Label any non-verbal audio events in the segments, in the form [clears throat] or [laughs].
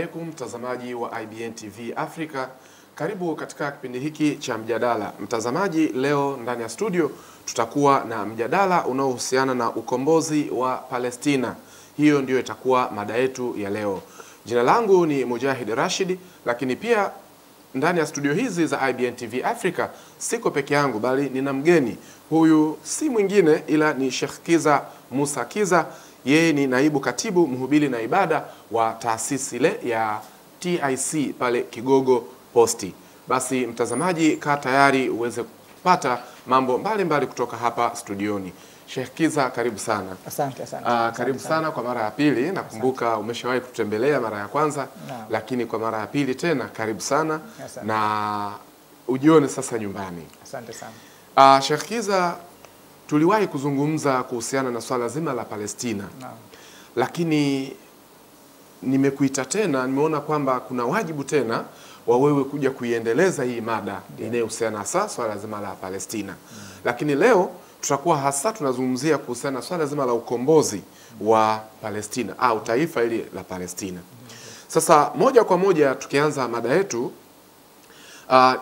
Alaikum mtazamaji wa IBN TV Africa, karibu katika kipindi hiki cha mjadala. Mtazamaji, leo ndani ya studio tutakuwa na mjadala unaohusiana na ukombozi wa Palestina. Hiyo ndiyo itakuwa mada yetu ya leo. Jina langu ni Mujahid Rashid, lakini pia ndani ya studio hizi za IBN TV Africa siko peke yangu, bali nina mgeni. Huyu si mwingine ila ni Sheikh Kiza Musa Kiza. Yeye ni naibu katibu mhubiri na ibada wa taasisi ile ya TIC pale Kigogo Posti. Basi mtazamaji, kaa tayari uweze kupata mambo mbalimbali mbali kutoka hapa studioni. Sheikh Kiza, karibu sana. Asante, asante. Ah, Asante karibu sana kwa mara ya pili. Nakumbuka umeshawahi kututembelea mara ya kwanza, na, lakini kwa mara ya pili tena karibu sana Asante. na ujione sasa nyumbani. Asante sana. Uh, Sheikh Kiza, tuliwahi kuzungumza kuhusiana na swala zima la Palestina, na, lakini nimekuita tena, nimeona kwamba kuna wajibu tena wa wewe kuja kuiendeleza hii mada inayohusiana hasa swala zima la Palestina. Lakini leo tutakuwa hasa tunazungumzia kuhusiana na swala zima la ukombozi wa Palestina au taifa hili la Palestina. Sasa moja kwa moja tukianza mada yetu, uh,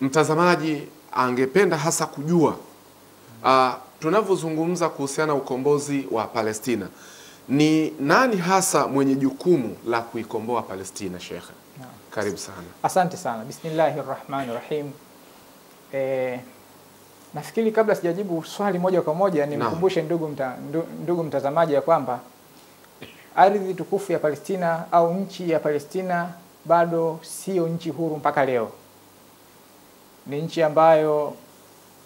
mtazamaji angependa hasa kujua uh, tunavyozungumza kuhusiana na ukombozi wa Palestina, ni nani hasa mwenye jukumu la kuikomboa Palestina? Shekhe, karibu sana. Asante sana. Bismillahi rahmani rahim. E, nafikiri kabla sijajibu swali moja kwa moja nimkumbushe ndugu, mta, ndugu mtazamaji ya kwamba ardhi tukufu ya Palestina au nchi ya Palestina bado sio nchi huru mpaka leo. Ni nchi ambayo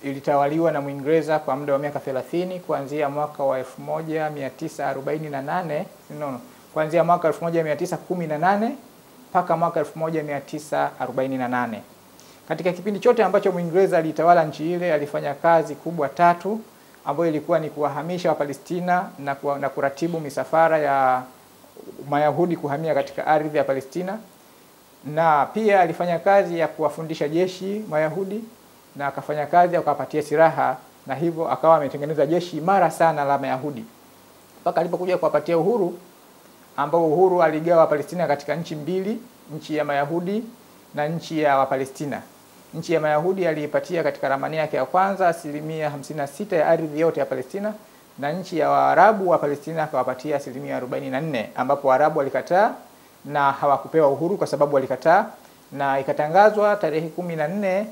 ilitawaliwa na Mwingereza kwa muda wa miaka 30 kuanzia mwaka wa 1948 no, no, kuanzia mwaka 1918 mpaka mwaka 1948. Katika kipindi chote ambacho Mwingereza alitawala nchi ile, alifanya kazi kubwa tatu ambayo ilikuwa ni kuwahamisha Wapalestina na, kuwa, na kuratibu misafara ya Mayahudi kuhamia katika ardhi ya Palestina. Na pia alifanya kazi ya kuwafundisha jeshi Mayahudi na akafanya kazi akawapatia silaha na hivyo akawa ametengeneza jeshi imara sana la Mayahudi mpaka alipokuja kuwapatia uhuru, ambao uhuru aligawa Palestina katika nchi mbili, nchi ya Mayahudi na nchi ya Wapalestina. Nchi ya Mayahudi aliipatia katika ramani yake ya kwanza asilimia 56 ya ardhi yote ya Palestina na nchi ya Waarabu wa Palestina akawapatia asilimia 44, ambapo Waarabu walikataa na hawakupewa uhuru kwa sababu walikataa, na ikatangazwa tarehe kumi na nne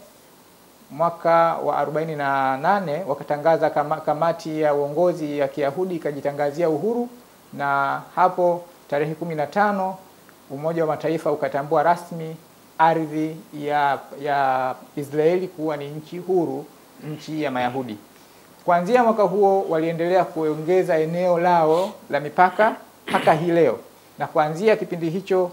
mwaka wa 48 wakatangaza kama, kamati ya uongozi ya Kiyahudi ikajitangazia uhuru, na hapo tarehe 15 Umoja wa Mataifa ukatambua rasmi ardhi ya, ya Israeli kuwa ni nchi huru, nchi ya Mayahudi. Kuanzia mwaka huo waliendelea kuongeza eneo lao la mipaka mpaka hii leo, na kuanzia kipindi hicho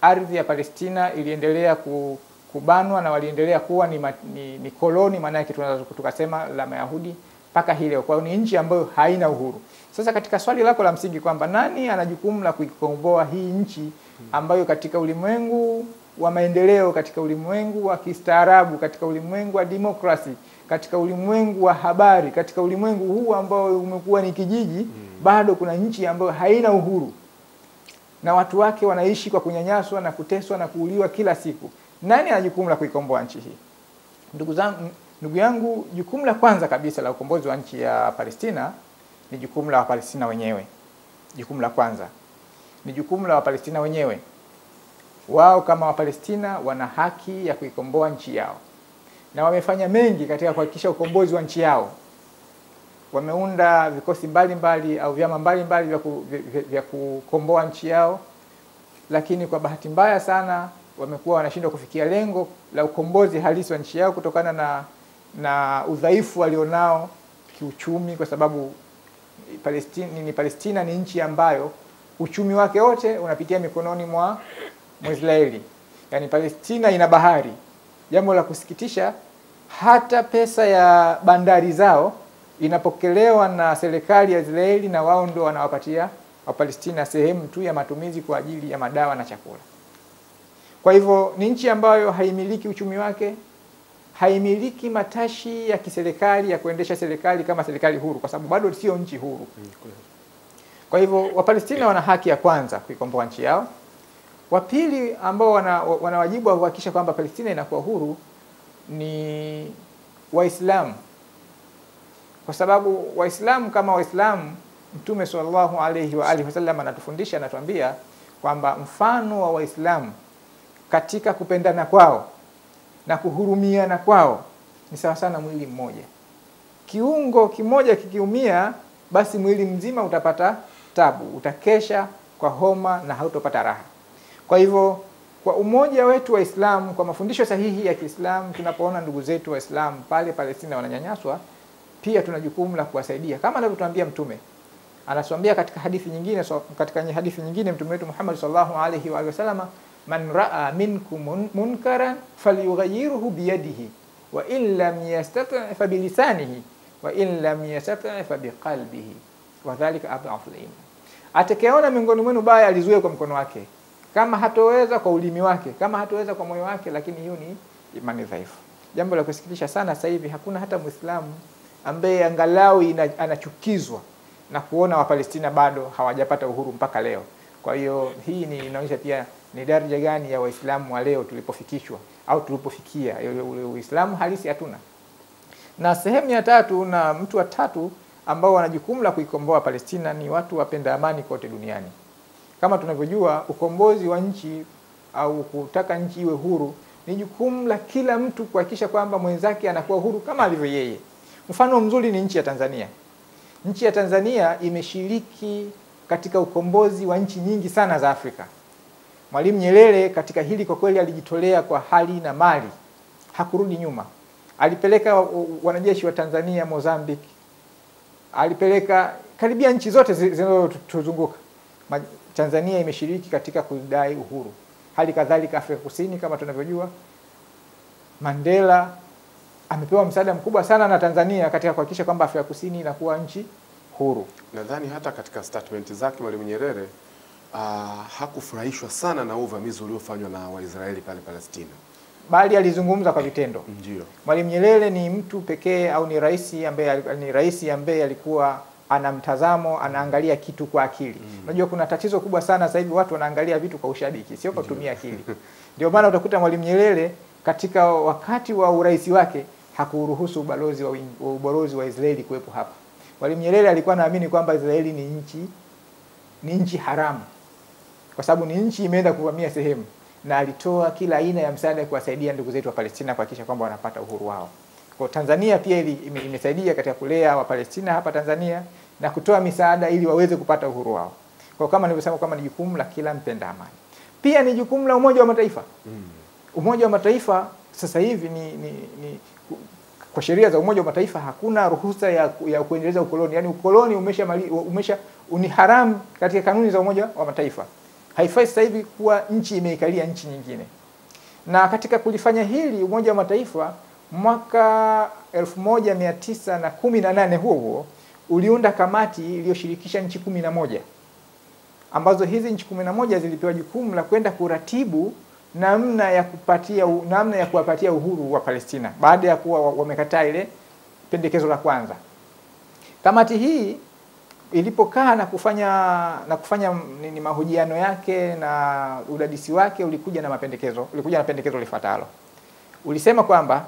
ardhi ya Palestina iliendelea ku, kubanwa na waliendelea kuwa ni, ma, ni, ni koloni maana yake tunaweza tukasema la Mayahudi mpaka hii leo. Kwa hiyo ni nchi ambayo haina uhuru. Sasa katika swali lako la msingi kwamba nani ana jukumu la kuikomboa hii nchi ambayo katika ulimwengu wa maendeleo, katika ulimwengu wa kistaarabu, katika ulimwengu wa demokrasi, katika ulimwengu wa habari, katika ulimwengu huu ambao umekuwa ni kijiji, bado kuna nchi ambayo haina uhuru na watu wake wanaishi kwa kunyanyaswa na kuteswa na kuuliwa kila siku. Nani ana jukumu la kuikomboa nchi hii? Ndugu zangu, ndugu yangu, jukumu la kwanza kabisa la ukombozi wa nchi ya Palestina ni jukumu la Wapalestina wenyewe. Jukumu la kwanza ni jukumu la Wapalestina wenyewe. Wao kama Wapalestina wana haki ya kuikomboa nchi yao, na wamefanya mengi katika kuhakikisha ukombozi wa nchi yao. Wameunda vikosi mbalimbali mbali, au vyama mbalimbali vya, ku, vya, vya kukomboa nchi yao, lakini kwa bahati mbaya sana wamekuwa wanashindwa kufikia lengo la ukombozi halisi wa nchi yao kutokana na, na udhaifu walionao kiuchumi, kwa sababu Palestina ni, Palestina ni nchi ambayo uchumi wake wote unapitia mikononi mwa Mwisraeli. Yaani Palestina ina bahari. Jambo la kusikitisha, hata pesa ya bandari zao inapokelewa na serikali ya Israeli na wao ndio wanawapatia Wapalestina sehemu tu ya matumizi kwa ajili ya madawa na chakula. Kwa hivyo ni nchi ambayo haimiliki uchumi wake, haimiliki matashi ya kiserikali ya kuendesha serikali kama serikali huru, kwa sababu bado sio nchi huru. Kwa hivyo Wapalestina wana haki ya kwanza kuikomboa nchi yao, Wa pili ambao wana, wana wajibu wa kuhakikisha kwamba Palestina inakuwa huru ni Waislamu, kwa sababu Waislamu kama Waislamu, Mtume sallallahu alaihi wa alihi wasallam anatufundisha, anatuambia kwamba mfano wa Waislamu katika kupendana kwao na kuhurumiana kwao ni sawa sana mwili mmoja. Kiungo kimoja kikiumia, basi mwili mzima utapata tabu, utakesha kwa homa na hautopata raha. Kwa hivyo kwa umoja wetu wa islam kwa mafundisho sahihi ya Kiislamu, tunapoona ndugu zetu Waislamu pale Palestina wananyanyaswa, pia tuna jukumu la kuwasaidia kama anavyotuambia Mtume. Anatuambia katika hadithi nyingine, so, katika hadithi nyingine Mtume wetu Muhammad sallallahu alaihi wa wasallam, man raa minkum munkaran falyughayyirhu biyadihi wa in lam yastati' fa wa in lam yastati' fa biqalbihi wa dhalika adhafu al-iman, atakayeona miongoni mwenu baya alizuie kwa mkono wake kama hatoweza kwa ulimi wake, kama hatoweza kwa moyo wake, lakini hiyo ni imani dhaifu. Jambo la kusikitisha sana, sasa hivi hakuna hata Muislamu ambaye angalau anachukizwa na kuona Wapalestina bado hawajapata uhuru mpaka leo. Kwa hiyo hii ni inaonyesha pia ni daraja gani ya Waislamu wa leo tulipofikishwa au tulipofikia. Ule Uislamu halisi hatuna. Na sehemu ya tatu na mtu wa tatu ambao wana jukumu la kuikomboa Palestina ni watu wapenda amani kote duniani. Kama tunavyojua ukombozi wa nchi au kutaka nchi iwe huru ni jukumu la kila mtu kuhakikisha kwamba mwenzake anakuwa huru kama alivyo yeye. Mfano mzuri ni nchi ya Tanzania. Nchi ya Tanzania imeshiriki katika ukombozi wa nchi nyingi sana za Afrika. Mwalimu Nyerere katika hili kwa kweli alijitolea kwa hali na mali, hakurudi nyuma. Alipeleka wanajeshi wa Tanzania Mozambique, alipeleka karibia nchi zote zinazotuzunguka. Tanzania imeshiriki katika kudai uhuru. Hali kadhalika Afrika Kusini, kama tunavyojua, Mandela amepewa msaada mkubwa sana na Tanzania katika kuhakikisha kwamba Afrika Kusini inakuwa nchi huru. Nadhani hata katika statement zake Mwalimu Nyerere uh, hakufurahishwa sana na uvamizi uliofanywa na Waisraeli pale Palestina, bali alizungumza kwa vitendo. Ndio. Mwalimu Nyerere ni mtu pekee au ni rais ambaye ni rais ambaye alikuwa ana mtazamo, anaangalia kitu kwa akili. Unajua kuna tatizo kubwa sana sasa hivi, watu wanaangalia vitu kwa ushabiki, sio kwa kutumia akili. Ndio maana utakuta Mwalimu Nyerere katika wakati wa urais wake hakuruhusu ubalozi wa, wa ubalozi wa Israeli kuwepo hapa. Mwalimu Nyerere alikuwa naamini kwamba Israeli ni nchi ni nchi haramu, kwa sababu ni nchi imeenda kuvamia sehemu, na alitoa kila aina ya msaada kuwasaidia ndugu zetu wa Palestina kuhakikisha kwamba wanapata uhuru wao. Kwa Tanzania pia ili, ime, imesaidia katika kulea wa Palestina hapa Tanzania na kutoa misaada ili waweze kupata uhuru wao. Kwa kama nilivyosema kwamba ni jukumu la kila mpenda amani. Pia ni jukumu la Umoja wa Mataifa. Mm. Umoja wa Mataifa sasa hivi ni, ni, ni kwa sheria za Umoja wa Mataifa hakuna ruhusa ya, ya kuendeleza ukoloni. Yaani ukoloni umesha mali, umesha ni haramu katika kanuni za Umoja wa Mataifa. Haifai sasa hivi kuwa nchi imeikalia nchi nyingine. Na katika kulifanya hili Umoja wa Mataifa mwaka 1918 huo huo uliunda kamati iliyoshirikisha nchi kumi na moja ambazo hizi nchi kumi na moja zilipewa jukumu la kwenda kuratibu namna ya kupatia namna ya kuwapatia uhuru wa Palestina baada ya kuwa wamekataa ile pendekezo la kwanza. Kamati hii ilipokaa na kufanya na kufanya nini mahojiano yake na udadisi wake ulikuja na mapendekezo ulikuja na pendekezo lifuatalo. Ulisema kwamba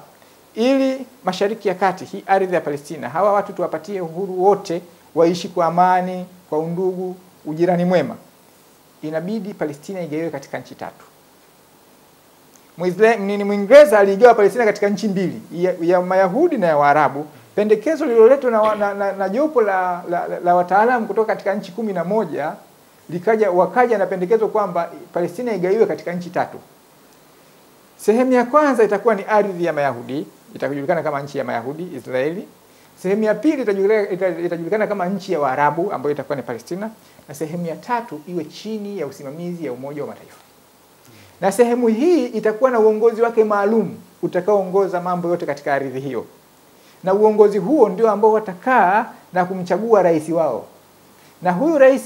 ili Mashariki ya Kati, hii ardhi ya Palestina, hawa watu tuwapatie uhuru wote, waishi kwa amani, kwa undugu, ujirani mwema, inabidi Palestina igawiwe katika nchi tatu. Nini, Mwingereza aliigawa Palestina katika nchi mbili ya, ya Mayahudi na ya Waarabu. Pendekezo lililoletwa na, na, na, na jopo la, la, la, la wataalamu kutoka katika nchi kumi na moja likaja wakaja na pendekezo kwamba Palestina igaiwe katika nchi tatu. Sehemu ya kwanza itakuwa ni ardhi ya Mayahudi, itajulikana kama nchi ya Mayahudi Israeli. Sehemu ya pili itajulikana, kama nchi ya Waarabu ambayo itakuwa ni Palestina, na sehemu ya tatu iwe chini ya usimamizi ya Umoja wa Mataifa. Na sehemu hii itakuwa na uongozi wake maalum utakaoongoza mambo yote katika ardhi hiyo, na uongozi huo ndio ambao watakaa na kumchagua rais wao, na huyu rais,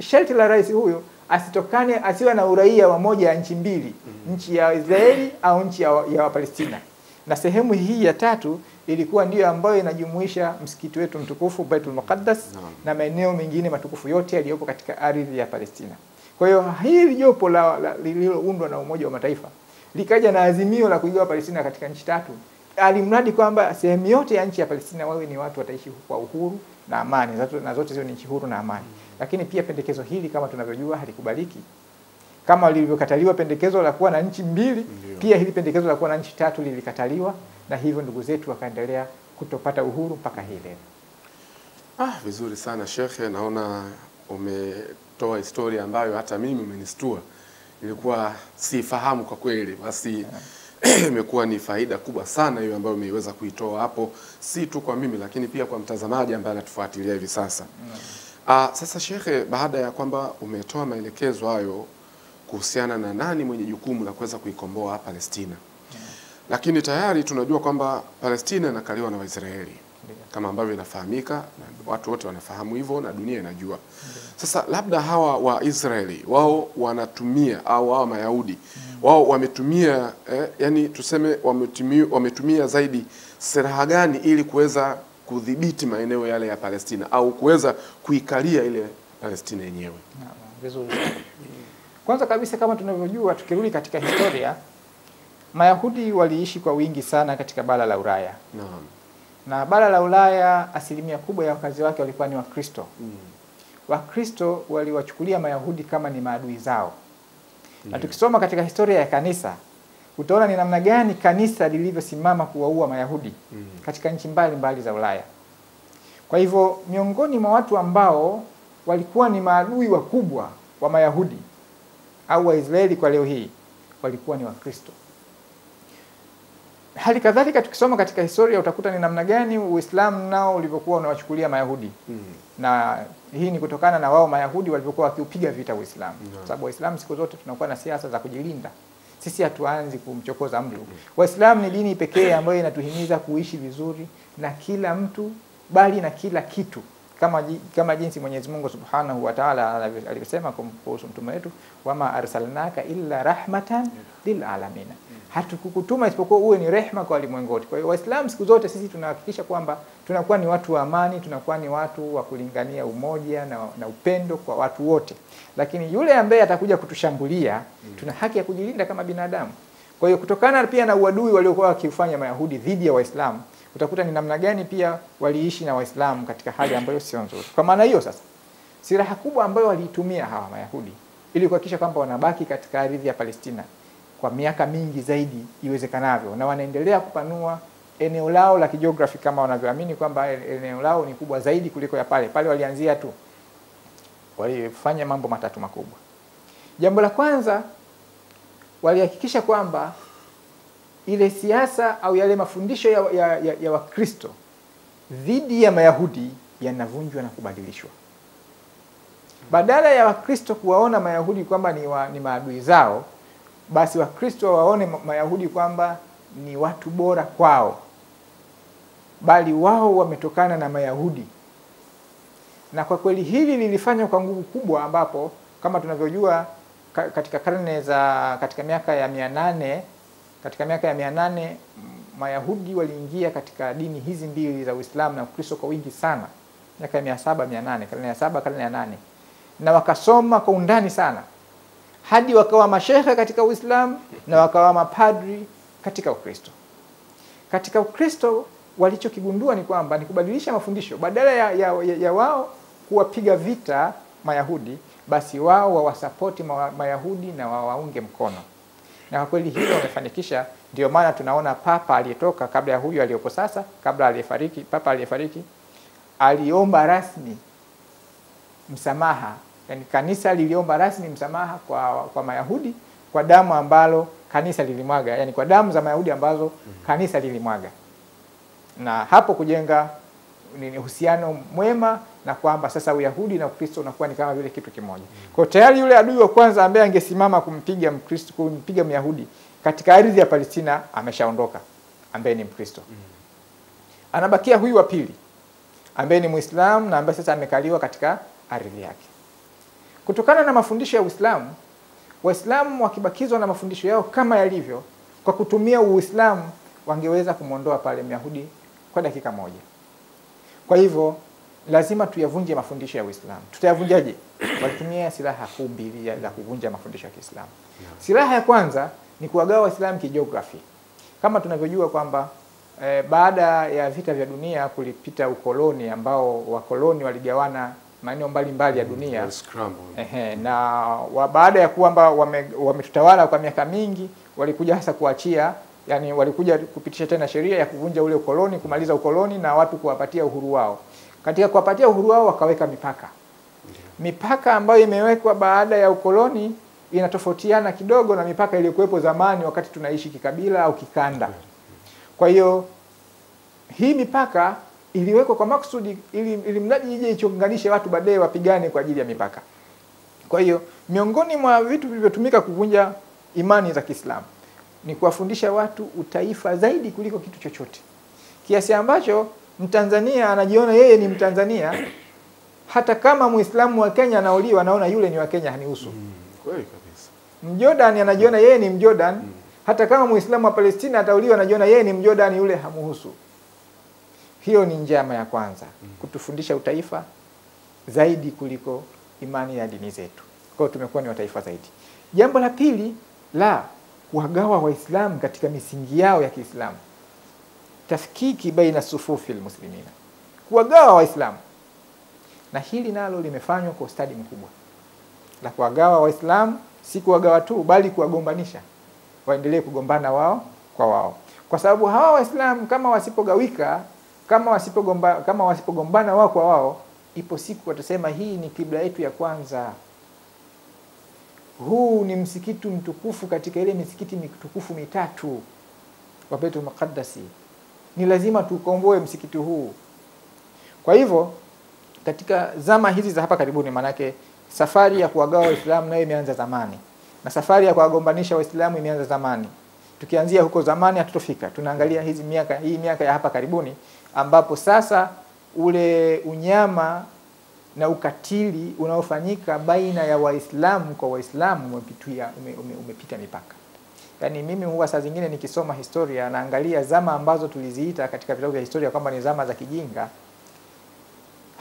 sharti la rais huyo asitokane asiwe na uraia wa moja ya nchi mbili, nchi ya Israeli au nchi ya, ya Wapalestina. Na sehemu hii ya tatu ilikuwa ndiyo ambayo inajumuisha msikiti wetu mtukufu Baitul Muqaddas na maeneo mengine matukufu yote yaliyopo katika ardhi ya Palestina. Kwa hiyo hili jopo la, la lililoundwa na Umoja wa Mataifa likaja na azimio la kuigawa Palestina katika nchi tatu, alimradi kwamba sehemu yote ya nchi ya Palestina wawe ni watu wataishi kwa uhuru na amani, zato- na zote ziwe ni nchi huru na amani. Lakini pia pendekezo hili kama tunavyojua halikubaliki, kama lilivyokataliwa pendekezo la kuwa na nchi mbili, Ndiyo. pia hili pendekezo la kuwa na nchi tatu lilikataliwa, na hivyo ndugu zetu wakaendelea kutopata uhuru mpaka hii leo. Ah, vizuri sana shekhe, naona umetoa historia ambayo hata mimi umenistua, ilikuwa sifahamu kwa kweli. Basi [clears throat] imekuwa ni faida kubwa sana hiyo ambayo umeiweza kuitoa hapo, si tu kwa mimi, lakini pia kwa mtazamaji ambaye anatufuatilia hivi sasa. Aa, sasa shekhe, baada ya kwamba umetoa maelekezo hayo kuhusiana na nani mwenye jukumu la kuweza kuikomboa Palestina, lakini tayari tunajua kwamba Palestina inakaliwa na Waisraeli kama ambavyo inafahamika na watu wote wanafahamu hivyo na dunia inajua. Sasa labda hawa wa Israeli wao wanatumia au hawa Mayahudi wao wametumia eh, yani tuseme wametumia, wametumia zaidi silaha gani ili kuweza kudhibiti maeneo yale ya Palestina au kuweza kuikalia ile Palestina yenyewe? Vizuri. Kwanza kabisa kama tunavyojua, tukirudi katika historia, Mayahudi waliishi kwa wingi sana katika bara la Ulaya, Naam. Na bara la Ulaya asilimia kubwa ya wakazi wake walikuwa ni Wakristo. Mm. Wakristo waliwachukulia Mayahudi kama ni maadui zao, mm. na tukisoma katika historia ya kanisa utaona ni namna gani kanisa lilivyosimama kuwaua Mayahudi Mm. katika nchi mbalimbali za Ulaya. Kwa hivyo miongoni mwa watu ambao walikuwa ni maadui wakubwa wa Mayahudi au Waisraeli kwa leo hii walikuwa ni Wakristo. Hali kadhalika tukisoma katika historia utakuta ni namna gani Uislamu nao ulivyokuwa unawachukulia Mayahudi Mm. na hii ni kutokana na wao Mayahudi walivyokuwa wakiupiga vita Uislamu, mm. kwa sababu Waislamu siku zote tunakuwa na siasa za kujilinda. Sisi hatuanzi kumchokoza mtu. Waislamu ni dini pekee ambayo inatuhimiza kuishi vizuri na kila mtu, bali na kila kitu, kama kama jinsi Mwenyezi Mungu Subhanahu wa Ta'ala alivyosema kuhusu mtume wetu, wama arsalnaka illa rahmatan lil alamina, hatukukutuma isipokuwa uwe ni rehma kwa walimwengu wote. Kwa hiyo Waislamu siku zote sisi tunahakikisha kwamba tunakuwa ni watu wa amani, tunakuwa ni watu wa kulingania umoja na, na upendo kwa watu wote, lakini yule ambaye atakuja kutushambulia tuna haki ya kujilinda kama binadamu. Kwa hiyo kutokana pia na uadui waliokuwa wakiufanya Mayahudi dhidi ya Waislamu, utakuta ni namna gani pia waliishi na Waislamu katika hali ambayo sio nzuri. Kwa maana hiyo sasa, silaha kubwa ambayo waliitumia hawa Mayahudi ili kuhakikisha kwamba wanabaki katika ardhi ya Palestina kwa miaka mingi zaidi iwezekanavyo, na wanaendelea kupanua eneo lao la kijiografi kama wanavyoamini kwamba eneo lao ni kubwa zaidi kuliko ya pale pale walianzia tu. Walifanya mambo matatu makubwa. Jambo la kwanza, walihakikisha kwamba ile siasa au yale mafundisho ya, ya, ya, ya Wakristo dhidi ya Mayahudi yanavunjwa na kubadilishwa. Badala ya Wakristo kuwaona Mayahudi kwamba ni, wa, ni maadui zao, basi Wakristo waone Mayahudi kwamba ni watu bora kwao, bali wao wametokana na Mayahudi. Na kwa kweli hili lilifanywa kwa nguvu kubwa, ambapo kama tunavyojua katika karne za katika miaka ya mia nane katika miaka ya mia nane Mayahudi waliingia katika dini hizi mbili za Uislamu na Ukristo kwa wingi sana, miaka ya mia saba mia nane karne ya saba karne ya nane. Na wakasoma kwa undani sana. Hadi wakawa mashehe katika Uislamu na wakawa mapadri katika Ukristo. Katika Ukristo walichokigundua ni kwamba ni kubadilisha mafundisho, badala ya, ya, ya, ya wao kuwapiga vita Mayahudi, basi wao wawasapoti ma, Mayahudi na wawaunge mkono, na kwa kweli hilo wamefanikisha. Ndio maana tunaona papa aliyetoka kabla ya huyu aliyopo sasa, kabla aliyefariki, papa aliyefariki aliomba rasmi msamaha. Yani kanisa liliomba rasmi msamaha kwa, kwa Mayahudi kwa damu ambalo kanisa lilimwaga, yani kwa damu za Mayahudi ambazo kanisa lilimwaga, na hapo kujenga ni uhusiano mwema na kwamba sasa Uyahudi na Ukristo unakuwa ni kama vile kitu kimoja. Kwa tayari yule adui wa kwanza ambaye angesimama kumpiga Mkristo, kumpiga Myahudi katika ardhi ya Palestina ameshaondoka, ambaye ni Mkristo. Anabakia huyu wa pili ambaye ni Muislamu na ambaye sasa amekaliwa katika ardhi yake. Kutokana na mafundisho ya Uislamu, Waislamu wakibakizwa na mafundisho yao kama yalivyo, kwa kutumia Uislamu wangeweza kumwondoa pale Myahudi kwa dakika moja. Kwa hivyo lazima tuyavunje mafundisho ya Uislamu. Tutayavunjaje? Walitumia silaha kuu mbili ya- za kuvunja mafundisho ya Kiislamu. Silaha ya kwanza ni kuwagawa Waislamu kijiografia. Kama tunavyojua kwamba eh, baada ya vita vya dunia kulipita ukoloni ambao wakoloni waligawana maeneo mbalimbali ya dunia. Ehe, na wa, baada ya kwamba wame- wametutawala kwa miaka mingi, walikuja hasa kuachia, yani walikuja kupitisha tena sheria ya kuvunja ule ukoloni, kumaliza ukoloni na watu kuwapatia uhuru wao. Katika kuwapatia uhuru wao wakaweka mipaka. Mipaka ambayo imewekwa baada ya ukoloni inatofautiana kidogo na mipaka iliyokuwepo zamani wakati tunaishi kikabila au kikanda. Kwa hiyo hii mipaka iliwekwa kwa makusudi ili, ili mradi ije ichonganishe watu baadaye wapigane kwa ajili ya mipaka. Kwa hiyo miongoni mwa vitu vilivyotumika kuvunja imani za Kiislamu ni kuwafundisha watu utaifa zaidi kuliko kitu chochote, kiasi ambacho Mtanzania anajiona yeye ni Mtanzania hata kama Muislamu wa Kenya anauliwa, anaona yule ni wa Kenya, hanihusu. Mm, Kweli kabisa. Mjordan anajiona yeye ni Mjordan hata kama Muislamu wa Palestina atauliwa, anajiona yeye ni Mjordan, yule hamuhusu. Hiyo ni njama ya kwanza, kutufundisha utaifa zaidi kuliko imani ya dini zetu. Kwa hiyo tumekuwa ni wataifa zaidi. Jambo la pili la kuwagawa Waislamu katika misingi yao ya Kiislamu, tafkiki baina sufufi lmuslimina, kuwagawa Waislamu, na hili nalo limefanywa kwa ustadi mkubwa la kuwagawa Waislamu, si kuwagawa tu, bali kuwagombanisha, waendelee kugombana wao kwa wao, kwa sababu hawa Waislamu kama wasipogawika, kama wasipogomba, kama wasipogombana wao kwa wao, ipo siku watasema hii ni kibla yetu ya kwanza, huu ni msikiti mtukufu katika ile misikiti mitukufu mitatu. Wa Baitul ni lazima tukomboe msikiti huu. Kwa hivyo katika zama hizi za hapa karibuni, maanake safari ya kuwagawa Waislamu nayo imeanza zamani na safari ya kuwagombanisha Waislamu imeanza zamani. Tukianzia huko zamani hatutofika, tunaangalia hizi miaka hii miaka ya hapa karibuni, ambapo sasa ule unyama na ukatili unaofanyika baina ya Waislamu kwa Waislamu umepitia ume, ume, umepita mipaka. Yaani mimi huwa saa zingine nikisoma historia naangalia zama ambazo tuliziita katika vitabu vya historia kwamba ni zama za kijinga,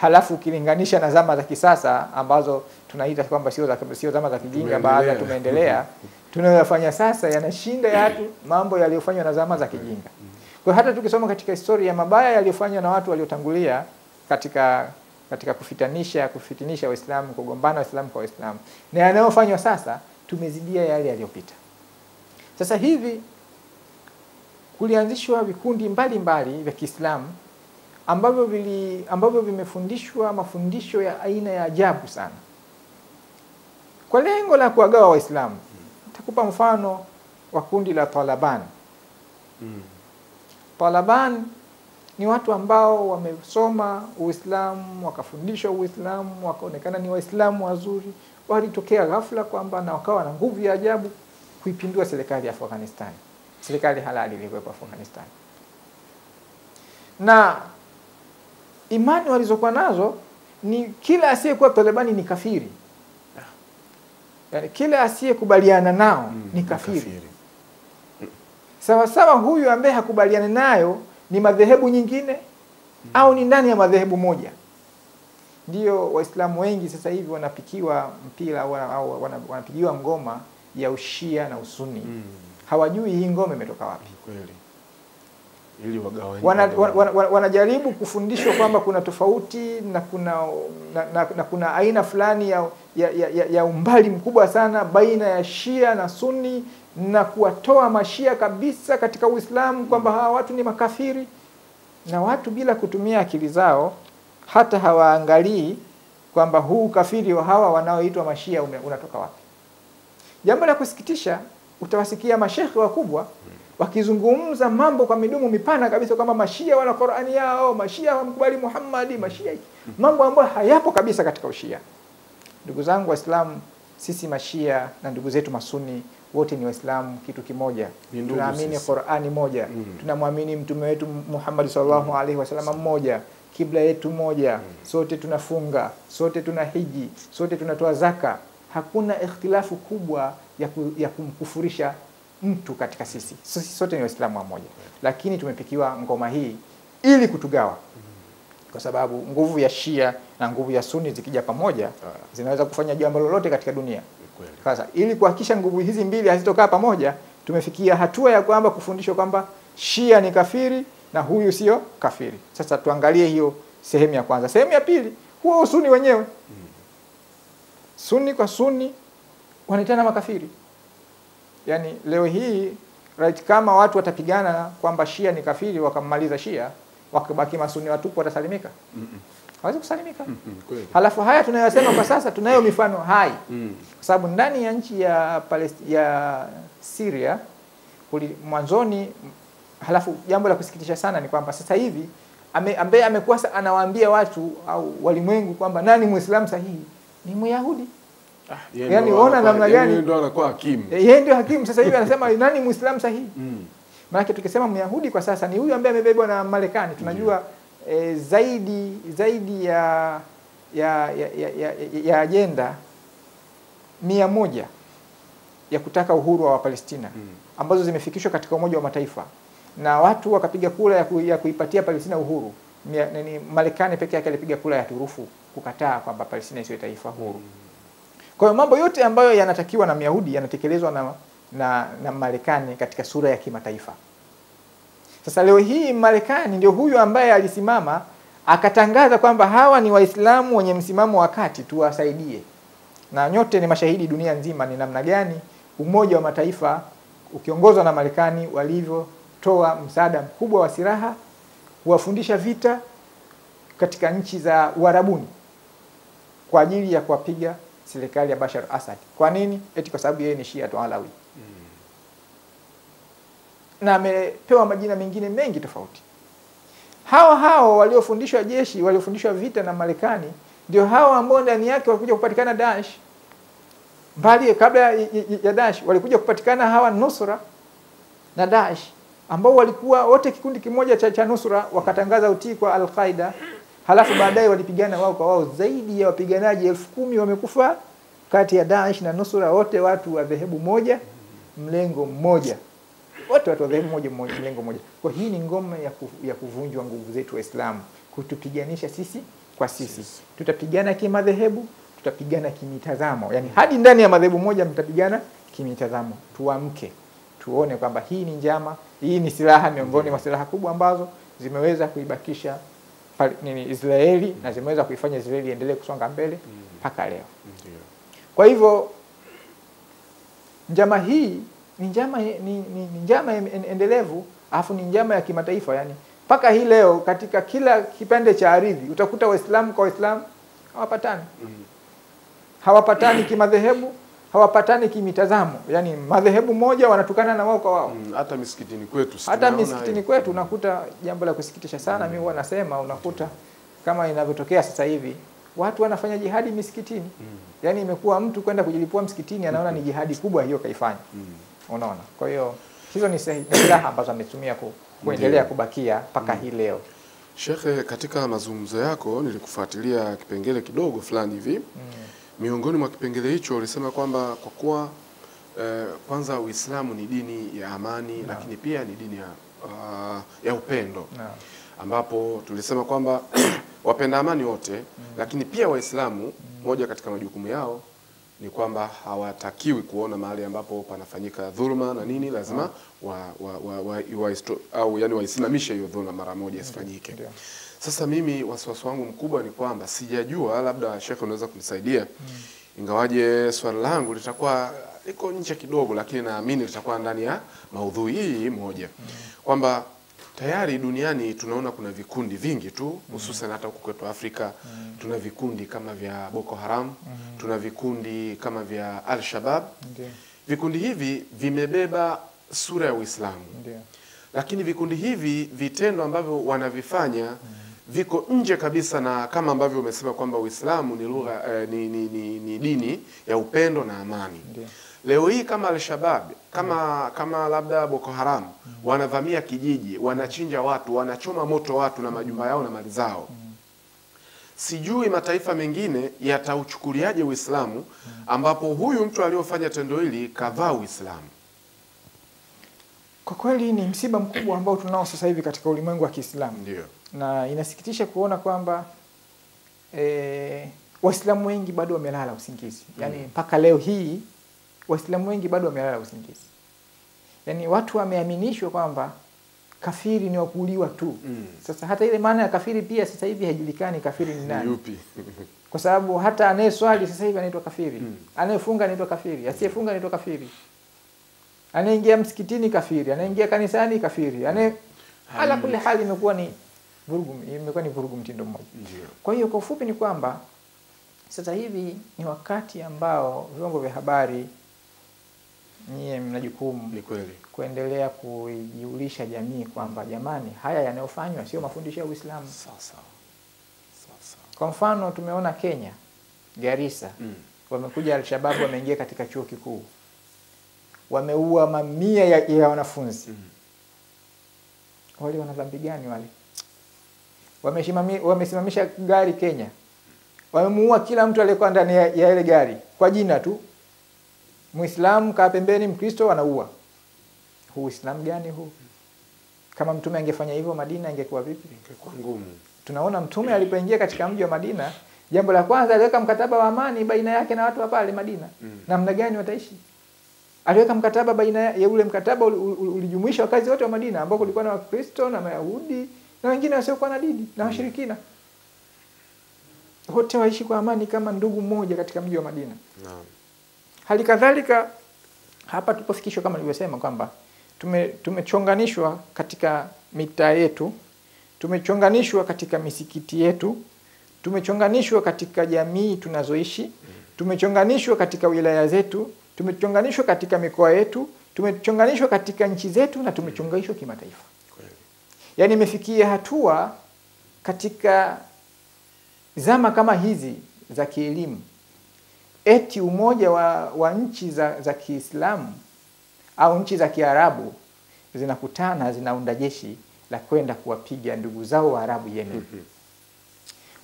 halafu ukilinganisha na zama za kisasa ambazo tunaita kwamba sio za sio zama za kijinga, baada Tumeendelea. tumeendelea, [laughs] tunayoyafanya sasa yanashinda yatu mambo yaliyofanywa na zama za kijinga. Kwa hata tukisoma katika historia mabaya yaliyofanywa na watu waliotangulia katika katika kufitanisha kufitinisha Waislamu, kugombana Waislamu kwa Waislamu na yanayofanywa sasa, tumezidia yale yaliyopita. Sasa hivi kulianzishwa vikundi mbalimbali vya Kiislamu ambavyo vili ambavyo vimefundishwa mafundisho ya aina ya ajabu sana kwa lengo la kuwagawa Waislamu. Nitakupa mfano wa kundi la Taliban. Mm. Taliban ni watu ambao wamesoma Uislamu, wakafundishwa Uislamu, wakaonekana ni Waislamu wazuri, walitokea ghafla kwamba na wakawa na nguvu ya ajabu kuipindua serikali ya Afghanistan, serikali halali iliyokuwepo Afghanistan, na imani walizokuwa nazo ni kila asiyekuwa Talibani ni kafiri, yani kila asiyekubaliana nao Mm, ni kafiri. kafiri. sawa sawa, huyu ambaye hakubaliani nayo ni madhehebu nyingine mm, au ni ndani ya madhehebu moja. Ndiyo Waislamu wengi sasa hivi wanapikiwa mpira au wana- au wana- wanapigiwa ngoma ya ushia na usuni, Mm. hawajui hii ngome imetoka wapi. Kweli. Ili wagawanye. Wana, wana, wana, wanajaribu kufundishwa kwamba kuna tofauti na kuna na, na, na kuna aina fulani ya, ya, ya, ya- ya umbali mkubwa sana baina ya Shia na Sunni na kuwatoa mashia kabisa katika Uislamu kwamba hawa watu ni makafiri, na watu bila kutumia akili zao hata hawaangalii kwamba huu ukafiri wa hawa wanaoitwa mashia unatoka wapi. Jambo la kusikitisha, utawasikia mashekhe wakubwa wakizungumza mambo kwa midomo mipana kabisa kwamba mashia wana Qur'ani yao, mashia wamkubali Muhammadi, mashia mambo ambayo hayapo kabisa katika ushia. Ndugu zangu Waislamu, sisi mashia na ndugu zetu masuni wote ni Waislamu kitu kimoja, tunaamini. Qur'ani moja, Mm. tunamwamini mtume wetu Muhammad sallallahu mm. alaihi wasallam mmoja, kibla yetu moja, mm. sote tunafunga, sote tuna hiji, sote tunatoa zaka. Hakuna ikhtilafu kubwa ya, ku, ya kumkufurisha mtu katika sisi. Sisi sote ni Waislamu wamoja, lakini tumepikiwa ngoma hii ili kutugawa kwa sababu nguvu ya Shia na nguvu ya Sunni zikija pamoja zinaweza kufanya jambo lolote katika dunia. Sasa ili kuhakikisha nguvu hizi mbili hazitokaa pamoja, tumefikia hatua ya kwamba kufundishwa kwamba Shia ni kafiri na huyu sio kafiri. Sasa tuangalie hiyo sehemu ya kwanza. Sehemu ya pili, huo usuni wenyewe, Sunni kwa Sunni wanaitana makafiri. Yaani leo hii right, kama watu watapigana kwamba Shia ni kafiri wakammaliza Shia, wakabaki masuni watupu, watasalimika? Hawezi kusalimika. Mm, -mm, Halafu haya tunayosema kwa sasa, tunayo mifano hai Mm. kwa sababu ndani ya nchi ya Palest ya Syria kuli, mwanzoni. Halafu jambo la kusikitisha sana ni kwamba sasa hivi ame, ambaye amekuwa anawaambia watu au walimwengu kwamba nani Muislamu sahihi ni Myahudi. Ah, yani Yaani ndo ona anakuwa- namna yeye gani- ndo anakuwa hakimu. E, Yeye ndio hakimu sasa hivi [laughs] anasema nani Muislamu sahihi. Mm. Maanake tukisema Myahudi kwa sasa ni huyu ambaye amebebwa na Marekani. Tunajua mm. e, zaidi zaidi ya ya ya, ya, ya, ya ajenda mia moja ya kutaka uhuru wa Wapalestina Mm. ambazo zimefikishwa katika Umoja wa Mataifa na watu wakapiga kura ya, ku, ya kuipatia Palestina uhuru. Marekani peke yake alipiga kura ya turufu kukataa kwamba Palestina isiwe taifa huru. Kwa hiyo mambo yote ambayo yanatakiwa na Myahudi yanatekelezwa na, na, na Marekani katika sura ya kimataifa. Sasa leo hii Marekani ndio huyu ambaye alisimama akatangaza kwamba hawa ni Waislamu wenye msimamo wa kati, tuwasaidie. Na nyote ni mashahidi dunia nzima ni namna gani Umoja wa Mataifa ukiongozwa na Marekani walivyotoa msaada mkubwa wa silaha kuwafundisha vita katika nchi za Uarabuni kwa ajili ya kuwapiga serikali ya Bashar Assad. Kwa nini? Eti kwa sababu yeye ni Shia tu Alawi Mm. na amepewa majina mengine mengi tofauti. Hawa hao waliofundishwa jeshi, waliofundishwa vita na Marekani ndio hao ambao ndani yake walikuja kupatikana Daesh. Mbali kabla ya, ya, ya Daesh walikuja kupatikana hawa Nusra na Daesh ambao walikuwa wote kikundi kimoja cha, cha Nusra wakatangaza utii kwa Al-Qaida, halafu baadaye walipigana wao kwa wao. Zaidi ya wapiganaji elfu kumi wamekufa kati ya Daesh na Nusra, wote watu wa dhehebu moja, mlengo mmoja wote watu wa dhehebu moja mlengo mmoja. Kwa hii ni ngome ya, ku, ya kuvunjwa nguvu zetu Waislamu, kutupiganisha sisi kwa sisi. Tutapigana kimadhehebu, tutapigana kimitazamo, yani hadi ndani ya madhehebu moja mtapigana kimitazamo. Tuamke tuone kwamba hii ni njama, hii ni silaha miongoni mwa silaha kubwa ambazo zimeweza kuibakisha pal- nini Israeli na zimeweza kuifanya Israeli iendelee kusonga mbele mpaka mm. leo. yeah. Kwa hivyo njama hii ni njama ni, ni, ni njama endelevu alafu ni njama ya kimataifa yani mpaka hii leo katika kila kipande cha ardhi utakuta Waislamu kwa Waislamu hawapatani Mm. hawapatani kimadhehebu hawapatani kimitazamo yani madhehebu moja wanatukana na wao kwa wao Mm, hata misikitini kwetu hata misikitini kwetu unakuta jambo la kusikitisha sana. Mimi huwa nasema unakuta kama inavyotokea sasa hivi watu wanafanya jihadi misikitini, Mm. Yani imekuwa mtu kwenda kujilipua msikitini anaona ni jihadi kubwa hiyo kaifanya. Mm. Unaona, kwa hiyo hizo ni silaha ambazo ametumia ku, kuendelea kubakia mpaka hii leo. Shekhe, katika mazungumzo yako nilikufuatilia kipengele kidogo fulani hivi. Miongoni mwa kipengele hicho ulisema kwamba kwa kuwa eh, kwanza Uislamu ni dini ya amani na, lakini pia ni dini ya, uh, ya upendo na, ambapo tulisema kwamba [clears throat] wapenda amani wote mm. lakini pia Waislamu mm. moja katika majukumu yao ni kwamba hawatakiwi kuona mahali ambapo panafanyika dhuluma na nini, lazima wa, wa, wa, wa, wa, au yani waisimamishe hiyo dhuluma mara moja isifanyike. Sasa mimi wasiwasi wangu mkubwa ni kwamba sijajua, labda Sheikh unaweza kunisaidia mm. ingawaje swali langu litakuwa liko nje kidogo, lakini naamini litakuwa ndani ya maudhui hii moja mm. kwamba tayari duniani tunaona kuna vikundi vingi tu hususan mm. hata huku kwetu Afrika mm. tuna vikundi kama vya Boko Haram mm. tuna vikundi kama vya Al Shabab. okay. Vikundi hivi vimebeba sura ya Uislamu Ndio. lakini vikundi hivi vitendo ambavyo wanavifanya viko nje kabisa na kama ambavyo umesema kwamba Uislamu ni lugha eh, ni, ni, ni, ni dini ya upendo na amani. yeah. Leo hii kama alshabab kama kama labda Boko Haram wanavamia kijiji, wanachinja watu, wanachoma moto watu na majumba yao na mali zao. Sijui mataifa mengine yatauchukuliaje Uislamu ambapo huyu mtu aliyofanya tendo hili kavaa Uislamu. Kwa kweli ni msiba mkubwa ambao tunao sasa hivi katika ulimwengu wa Kiislamu, Ndio. Na inasikitisha kuona kwamba e, Waislamu wengi bado wamelala usingizi, yaani mpaka leo hii Waislamu wengi bado wamelala usingizi, yaani watu wameaminishwa kwamba kafiri ni wakuuliwa tu. Mm. Sasa hata ile maana ya kafiri pia sasa hivi haijulikani kafiri ni Ni nani, yupi? [laughs] kwa sababu hata anayeswali sasa hivi anaitwa kafiri, Mm. anayefunga anaitwa kafiri, asiyefunga anaitwa kafiri, anayeingia msikitini kafiri, anayeingia kanisani kafiri, anaye ala kule hali imekuwa ni vurugu, imekuwa ni vurugu mtindo mmoja. Kwa hiyo kwa ufupi ni kwamba sasa hivi ni wakati ambao vyombo vya habari nyie mna jukumu Ni kweli. kuendelea kuijulisha jamii kwamba jamani, haya yanayofanywa sio mafundisho ya Uislamu. Sasa. Kwa mfano tumeona Kenya, Garissa, Mm. wamekuja Alshababu, wameingia katika chuo kikuu, wameua mamia ya, ya wanafunzi. Mm. Wale wana dhambi gani wale? Wamesimamisha gari Kenya, wamemuua kila mtu aliyekuwa ndani ya ile gari kwa jina tu. Muislamu kaa pembeni, Mkristo wanaua. Huu Uislamu gani huu? Kama mtume angefanya hivyo Madina, ingekuwa vipi? Ingekuwa ngumu. Tunaona mtume alipoingia katika mji wa Madina, jambo la kwanza aliweka mkataba wa amani baina yake na watu wa pale Madina. Mm. Namna gani wataishi? Aliweka mkataba baina ya ule mkataba uli- uli- ulijumuisha wakazi wote wa Madina ambao kulikuwa na Wakristo na Mayahudi na wengine wasiokuwa na dini na washirikina. Wote waishi kwa amani kama ndugu mmoja katika mji wa Madina. Naam. Hali kadhalika hapa tupofikishwa kama nilivyosema kwamba tume tumechonganishwa katika mitaa yetu, tumechonganishwa katika misikiti yetu, tumechonganishwa katika jamii tunazoishi, tumechonganishwa katika wilaya zetu, tumechonganishwa katika mikoa yetu, tumechonganishwa katika nchi zetu na tumechonganishwa kimataifa. Yaani imefikia hatua katika zama kama hizi za kielimu, eti umoja wa, wa nchi za, za Kiislamu au nchi za Kiarabu zinakutana zinaunda jeshi la kwenda kuwapiga ndugu zao wa arabu Yemen,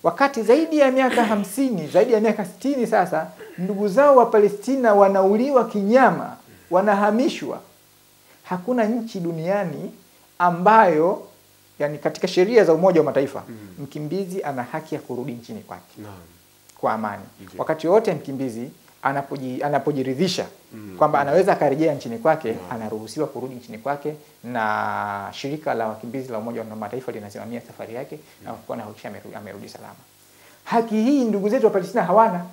wakati zaidi ya miaka hamsini zaidi ya miaka sitini sasa ndugu zao wa Palestina wanauliwa kinyama, wanahamishwa. Hakuna nchi duniani ambayo yani katika sheria za Umoja wa Mataifa mm. mkimbizi ana haki ya kurudi nchini kwake Naam. kwa amani. Ndiyo. Wakati wote mkimbizi anapoji, anapojiridhisha Mm. kwamba anaweza akarejea nchini kwake, anaruhusiwa kurudi nchini kwake, na shirika la wakimbizi la Umoja wa Mataifa linasimamia safari yake mm. na kuona hakikisha amerudi, amerudi salama. Haki hii ndugu zetu wa Palestina hawana.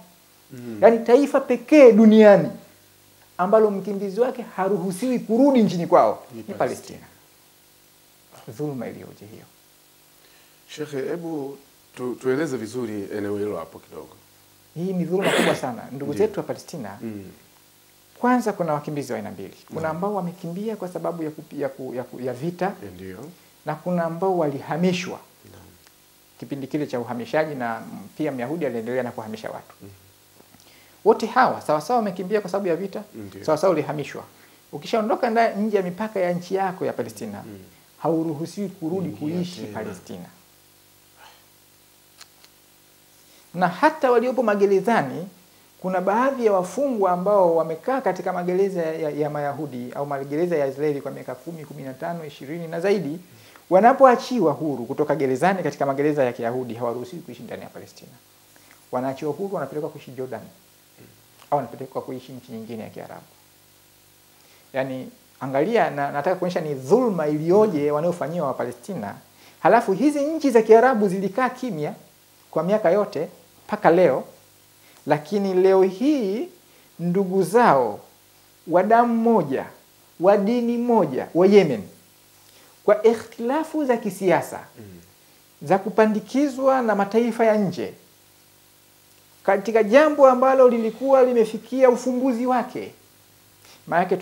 Mm. yani taifa pekee duniani ambalo mkimbizi wake haruhusiwi kurudi nchini kwao ni Palestina. Dhuluma iliyoje hiyo! Shekhe, hebu tu, tueleze vizuri eneo hilo hapo kidogo. Hii ni dhuluma kubwa sana. Ndugu zetu wa Palestina Mm. Kwanza kuna wakimbizi wa aina mbili. Kuna Naam. ambao wamekimbia kwa sababu ya, kupi, ya, ku, ya, ku, ya vita Ndiyo. na kuna ambao walihamishwa kipindi kile cha uhamishaji, na mm, pia Myahudi aliendelea na kuhamisha watu. Wote hawa sawasawa wamekimbia kwa sababu ya vita, sawasawa ulihamishwa. Ukishaondoka nje ya mipaka ya nchi yako ya Palestina Mm. Hauruhusiwi kurudi kuishi. Palestina. Na hata waliopo magerezani, kuna baadhi ya wafungwa ambao wamekaa katika magereza ya, ya, ya Mayahudi au magereza ya Israeli kwa miaka kumi, kumi na tano, ishirini na zaidi, wanapoachiwa huru kutoka gerezani katika magereza ya Kiyahudi hawaruhusiwi kuishi ndani ya Palestina. Wanaachiwa huru, wanapelekwa kuishi Jordan au wanapelekwa kuishi nchi nyingine ya Kiarabu. Yaani, angalia na, nataka kuonyesha ni dhulma iliyoje wanayofanyiwa Wapalestina. Halafu hizi nchi za Kiarabu zilikaa kimya kwa miaka yote mpaka leo, lakini leo hii ndugu zao wa damu moja wa dini moja wa Yemen kwa ikhtilafu za kisiasa mm. za kupandikizwa na mataifa ya nje katika jambo ambalo lilikuwa limefikia ufumbuzi wake. Maanake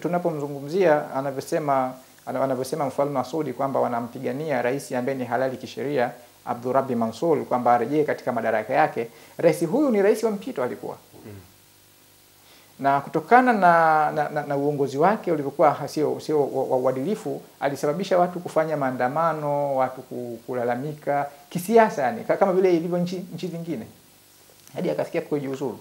tunapomzungumzia anavyosema ana- anavyosema mfalme wa Saudi kwamba wanampigania rais ambaye ni halali kisheria Abdurabi Mansur kwamba arejee katika madaraka yake. Rais huyu ni rais wa mpito alikuwa na kutokana na, na, na, na uongozi wake ulivyokuwa sio sio uadilifu, alisababisha watu kufanya maandamano, watu kulalamika kisiasa, yani kama vile ilivyo nchi nchi zingine, hadi akafikia kujiuzulu.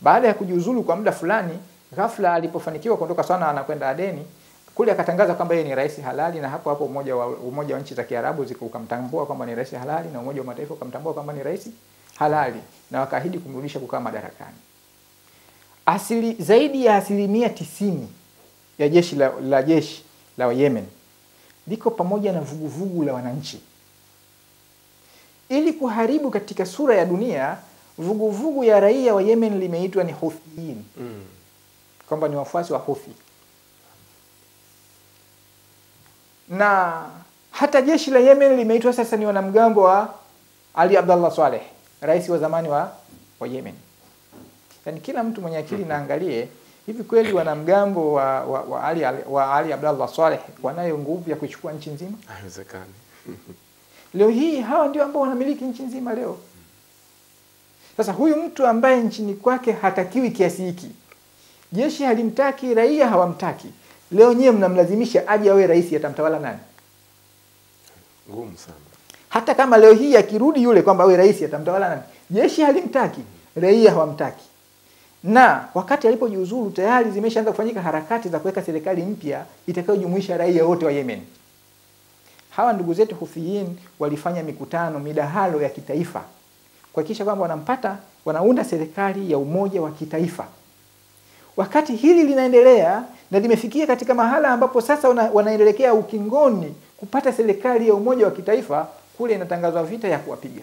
Baada ya kujiuzulu kwa muda fulani, ghafla alipofanikiwa kuondoka sana anakwenda Adeni kule akatangaza kwamba yeye ni rais halali, na hapo hapo umoja wa, umoja wa nchi za Kiarabu ukamtambua kwamba ni rais halali na Umoja wa Mataifa ukamtambua kwamba ni rais halali na wakaahidi kumrudisha kukaa madarakani. Asili zaidi ya asilimia tisini ya jeshi la, la jeshi la Yemen liko pamoja na vuguvugu vugu la wananchi. Ili kuharibu katika sura ya dunia, vuguvugu vugu ya raia wa Yemen limeitwa ni Houthiyyin, Mm. kwamba ni wafuasi wa Houthi. Na hata jeshi la Yemen limeitwa sasa ni wanamgambo wa Ali Abdullah Saleh, rais wa zamani wa, wa Yemen. Yaani kila mtu mwenye akili naangalie hivi kweli wanamgambo wa, wa, wa, Ali, wa Ali Abdullah Saleh wanayo nguvu ya kuchukua nchi nzima? Haiwezekani. Leo hii hawa ndio ambao wanamiliki nchi nzima leo. Sasa huyu mtu ambaye nchini kwake hatakiwi kiasi hiki, jeshi halimtaki, raia hawamtaki, leo nyewe mnamlazimisha aje awe rais, atamtawala nani? Ngumu sana. Hata kama leo hii akirudi yule kwamba awe rais, atamtawala nani? Jeshi halimtaki, raia hawamtaki. Na wakati alipojiuzuru tayari zimeshaanza kufanyika harakati za kuweka serikali mpya itakayojumuisha raia wote wa Yemen. Hawa ndugu zetu Houthiyyin walifanya mikutano, midahalo ya kitaifa kuhakikisha kwamba wanampata, wanaunda serikali ya umoja wa kitaifa. Wakati hili linaendelea na limefikia katika mahala ambapo sasa wana, wanaendelekea ukingoni kupata serikali ya umoja wa kitaifa, kule inatangazwa vita ya kuwapiga